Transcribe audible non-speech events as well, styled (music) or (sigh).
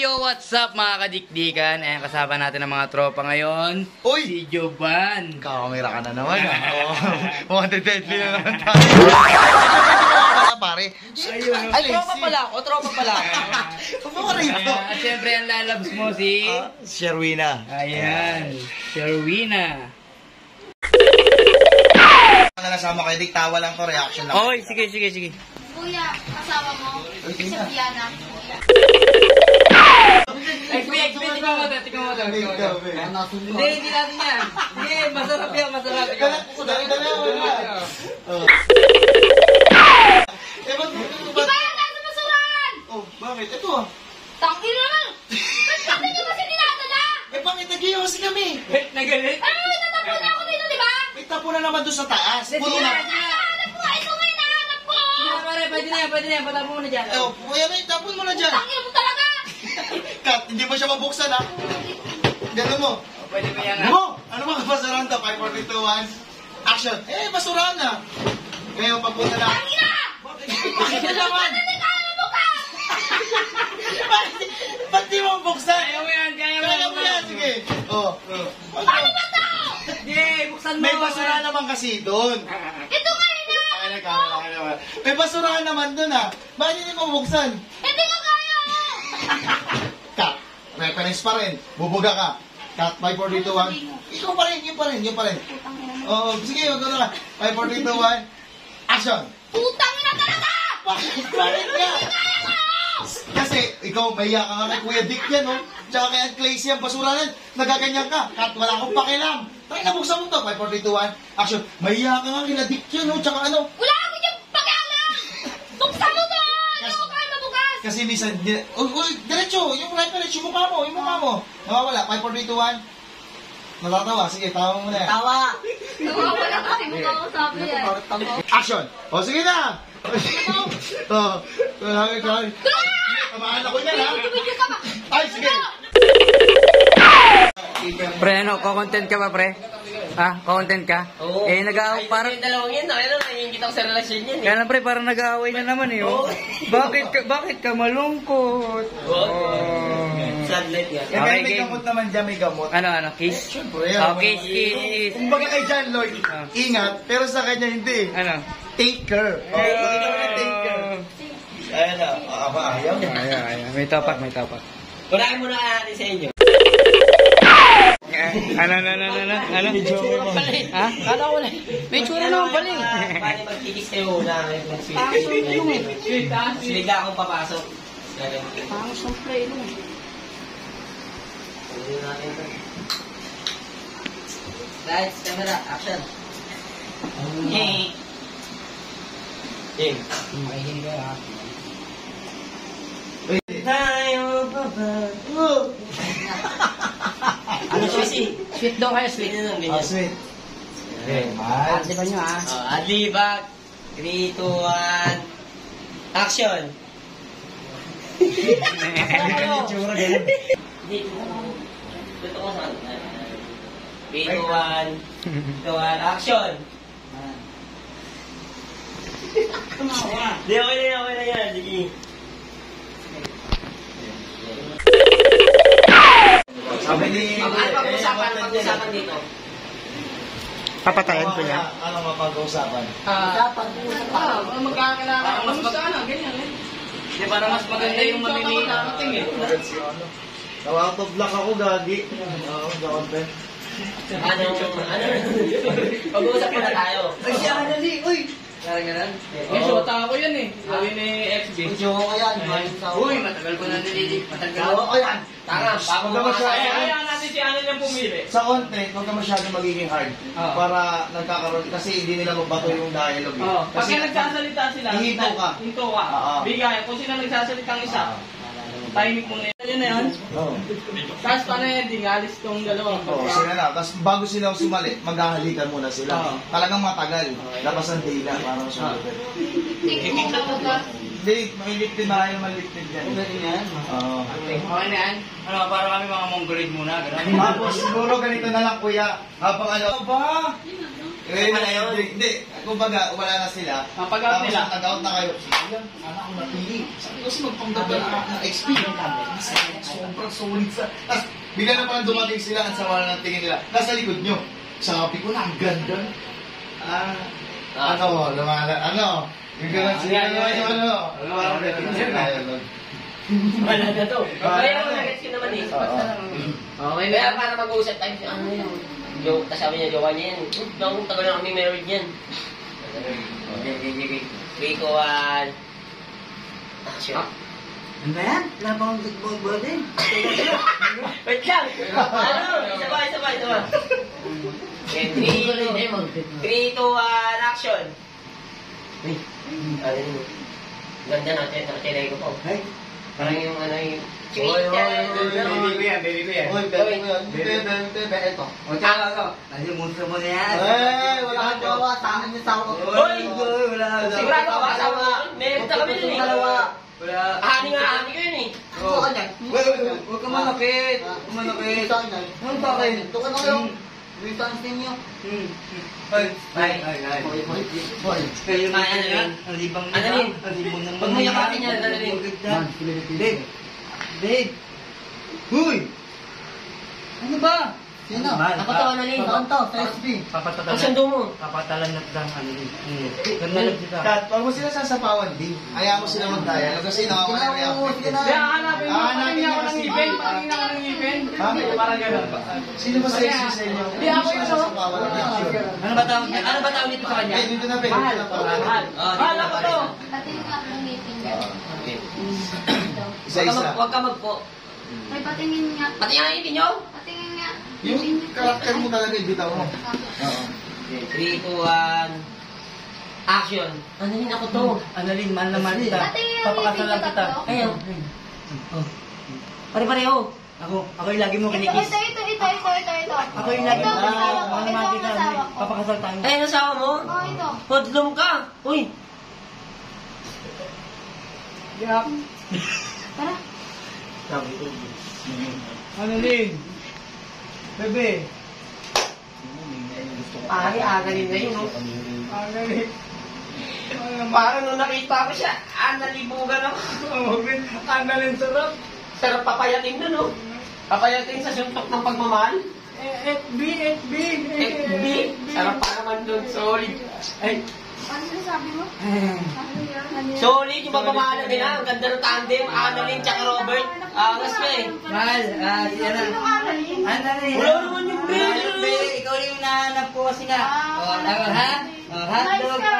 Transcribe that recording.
Yo, what's up mga kadikdikan? Ayan, kasama natin ang mga tropa ngayon. Uy! Si Jovan. Kakamera ka na naman ah. (laughs) Oo. (laughs) Mga deadly na naman (laughs) tayo. Wala pare. Ayun, Ay, Tropa pala ako, tropa pala ako. Ka rito. Ayan, At syempre ang lalabs mo si... Ah, Sherwina. Ayan, Sherwina. Ano na sama kayo, dik tawa lang to, reaction lang. Oy, sige, sige, sige. Kuya, asawa mo, expect, tingnan mo mo mo ito. Hindi, hindi natin yan. Hindi, masarap yan, masarap yan. Dali, dali, wala. Oh. Eh, ba't Di ba yan nasa basuran? Oh, bakit? Ito ah. Tangin naman! Ba't bakit niyo kasi dinadala? Eh, bakit nag kasi kami? Nagalit? Ano, natakbo niya ako dito, di ba? May tapo na naman doon sa taas. Puno na, na. na. Nahanap ko, ito nga hinahanap ko! Na, pare, pwede na yan, pwede na yan. Patapon mo na dyan. Eh, na, tapon mo na dyan. Tangin mo talaga! Kat, hindi mo siya mabuksan ha. (laughs) Ganun mo. Pwede mo yan, Ano ha? mo? Ano mga basurahan to? 5, 4, 3, 2, 1. Action. Eh, basurahan na. Ngayon, pagpunta na. Tangin na! Bakit na naman? Hindi! Bakit? Ba't di mo buksan? Kaya mo yan, kaya mo Kaya mo yan, sige. Oh. Ano ba to? Sige, buksan mo. May basurahan naman kasi doon. Ito nga hinahanap naman. May basurahan naman doon ha. Bakit hindi mo buksan? Hindi ko kaya! Cut. Pa rin. Bubuga ka. Cut. 5, 4, 3, 2, 1. Ikaw pa rin, yun pa rin, yun pa rin. Oh, sige, wag na. 5, 4, 3, 2, 1. Action. Putang na talaga! Bakit? Bakit ka? Kasi ikaw, mahiya ka nga kay Kuya Dick yan, no? Tsaka kay Aunt Clacy yan, basura yan. Nagaganyan ka. Kat, wala akong pakialam. Tayo na, buksan mo to. 5, 4, 3, 2, 1. Action. Mahiya ka nga kina Dick yan, no? Tsaka ano? Wala ako dyan pakialam! Buksan mo to! Hindi ko kaya mabukas! Kasi minsan, di- uy, uy, diretso. Yung reference, yung mukha mo, yung mukha mo. Nawawala. 5, 4, 3, 2, 1. Natatawa. Sige, tawa mo muna. Tawa! Nawawala kasi mukha ko sabi yan. Action! O, sige na! oh, sabi ko, tamaan ako yan, ka ba? Ay, sige! Pre, ano, ko-content ka ba, pre? Ah, ko-content ka? Oo. Eh, nag-aaway, parang... Yung dalawang yan, ayun na, nangingit ako sa relasyon yan eh. Kaya lang, pre, parang nag-aaway na naman eh. Oh. Bakit ka, bakit ka malungkot? Oh. Sad life yan. Eh, pero Okay, may gamot naman dyan, may gamot. Ano, ano, kiss? Siyempre, Oh, ano, kiss, kiss, kiss. Kumbaga kay John Lloyd, Ah. ingat, pero sa kanya hindi. Ano? Taker. Oh, makita mo na taker. Ayan na, aba, ayaw niya. Ayan, ayan. May tapak, may tapak. Unahin mo na natin sa inyo. Ano, ano, ano, ano, ano? Ha? Kala ko na. May tsura naman pala eh. Paano magkikis kayo una? Tapos bigla akong papasok. Ganyan. Pangos ng play mo. Ulitin natin ito. Lights, camera, action. Hey. Game. Tayo Sweet? Daw kayo, sweet. Ganyan lang, Ah, ganyan. sweet. Okay, man. Di ba nyo ah? Oh, adlibag. 3, 2, 1. Action. Dito ko sa 3, 2, 1. 2, 1. Action. Di, okay na yan, okay na yan. Sige. Sabi ni... Ano pag-usapan, pag-usapan dito? Papatayan ko niya. Ano mapag-uusapan? Ah, magkakilala. Mas magkano, ganyan eh. Di para mas maganda yung mamimili natin eh. Nawa out of luck ako, gagi. Oo, gawin. Ano, ano? (laughs) Pag-uusap muna tayo. Ay, siya uy! Parang ganun. Eh, shota ako yan eh. Sabi ni XB. Video ko yan. Uy, matagal ko na nililig. Matagal. Gawa ko yan. Tanga, bago Huwag ka masyado. kaya. natin si Anil yung pumili. Sa content, huwag ka masyado magiging hard. Oo. Para nagkakaroon, kasi hindi nila mabato yung dialogue. eh. Oh, pag Kasi nagsasalita sila, Hihinto ka. Hinto ka. Oo. Bigay. Kung sino nagsasalita ng isa, timing mo na yun. Na yun. Oo. Tapos paano yun, dingalis tong dalawa. Oo, sila na. Tapos bago sila sumali, maghahalikan muna sila. Oo. Talagang matagal. Labas ang dila. Parang mabukas. Hindi, makiliptid na kayo maliptid yan. yan. Oo. Okay na yan. Ano, para kami mga mongoloid muna. Ganun. Tapos siguro ganito na lang kuya, habang ano, ba? Eh, wala yun. Hindi, kumbaga, wala na sila. Ah, pag-out Tapos nila. nag-out na kayo. Sige, yan, anak ko napili. Sabi ko kasi magpanggagal na ng XP. sulit sa... Tapos, bigla na parang dumating sila, ang sama na ng tingin nila. Nasa likod nyo. Sabi ko na, ang ganda. Ah, ano, lumala, ano, yung gano'n sila, ano, ano, ano, ano, Wala na to. Kaya mo nag-gets ko naman eh. Okay, Kaya para mag-uusap tayo, ano yun? Joke, kasama niya, jowa niya yan. Hmm, Nung tagal na kami married yan. Okay, okay, okay. Three, two, one. Action. Ano ba yan? Wala pa akong football din. (laughs) Wait lang! Ano? Isa pa, isa pa, isa pa. Okay, three, three, two, one, action! Uy, ano yun? Ganda natin, nakitinay ko po. Ay, Parang yung ano yung... Oy, oy, oy, baby ko yan, baby ko yan. Oy, bebe mo yan. Bebe, bebe, bebe, eto. O, tsaka ako. Nalimutan mo na yan. Eh, wala kang jowa, sa akin yung sawa ko. Hoy! Hoy, wala. wala. Sigurado ka ba? Mo? Meron ka kami dun eh. Dalawa. Wala. Hani nga, hani ko yun eh. Oh. Wait. Huwag ka manakit. Huwag ka manakit. Sa. Ano ba kayo? Ito ka na kayo. May fans ninyo. Hmm. Ay, ay, ay. Hoy, hoy, hoy. Kayo na Ay, ano yan. rin? Ang libang Ano rin? Ang libang ng Huwag mo yakapin yan, ano? Man, Babe. Babe. Huy! Ano ba? Sino? Ako to, ano rin? Saan to? Sa SB. Papatalan Ang sundo mo. Papatalan na lang ano rin. Ganda lang kita. Kat, huwag mo sila sasapawan, din. Hayaan mo sila mag-dialogue kasi nakawala mo yung outfit. Kaya hanapin mo, Hanapin patingin ako niya ng Ben. patingin ako ng ngipin. Ha? Parang gano'n. Sino ba sa SB sa inyo? Hindi, ako yun, oh. sasapawan. Ano ba tawag niya? Ano ba tawag nito sa kanya? Eh, dito na, Ben. Mahal. Na. Mahal. Oh, Mahal ako to. Patingin nga ng ngipin niya. Okay. Isa-isa. Huwag ka magpo. May patingin nga. Pati nga ngipin nyo. Yung karakter mo talaga, ibitaw mo. Oo. Okay, 3, 2, 1. Action. Ano rin ako to? Annalyn, mahal na mahal kita. Ang Papakasalan kita. Ayaw. Pare-pareho. Ako, ako yung lagi mo kinikis. ito, ito, ito, ito, ito, ito. Ako yung lagi Ito mo ang ko. ang ko. Papakasal tayo. Ay, ano asawa mo? Oh, ito. Hodlom ka. Uy. Tara. Annalyn. Bebe. Pare, aga rin ngayon, no? Annalyn. Parang nung nakita ko siya, ah, nalibugan ako. Annalyn sarap. Sarap papayatin na, no? Papayatin sa suntok ng pagmamahal. Eh, FB, FB. FB. Sarap pa naman dun, solid. Ay, Ano sinasabi mo? Yan? Yan? solid yung pagmamahal nila. Ang ganda ng tandem, Annalyn tsaka Robert. Angas ka eh. Mahal, ah, si Ana. Nga Annalyn? Annalyn. Wala naman yung Ah, baby. be, ikaw yung nahanap ko kasi nga. Ah, Oh, ka. ha? Oh, hotdog. Nice ka,